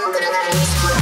の暗に